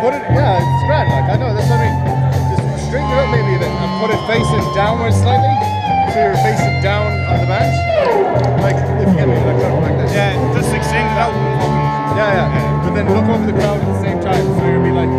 Put it, yeah, it's grand, like, I know, that's what I mean. Just straighten it up maybe a bit and put it facing downwards slightly. So you're facing down on the bench. Like, if you get me, like, like this. Yeah, just extend it out. Yeah, yeah. But then look over the crowd at the same time, so you'll be like,